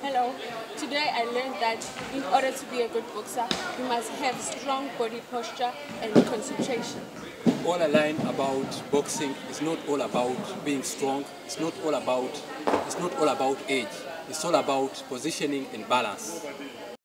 Hello. Today I learned that in order to be a good boxer, you must have strong body posture and concentration. All I learned about boxing is not all about being strong. It's not all about it's not all about age. It's all about positioning and balance.